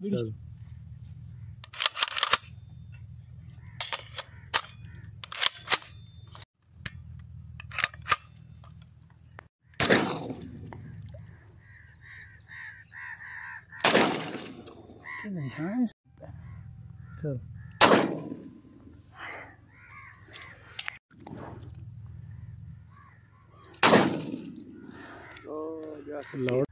চল চল Lord.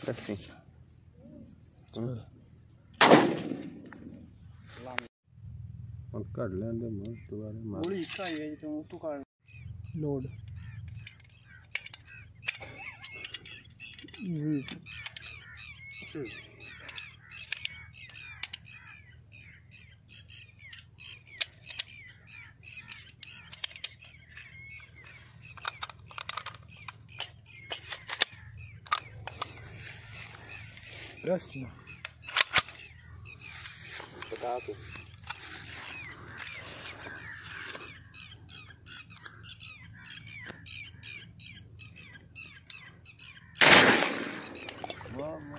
Pra cima. Pode ficar lendo, mano. Tu vai lá. Olha isso aí, tem outro cara. Lord. Jesus. Jesus. próxima. Cuidado. Vamos.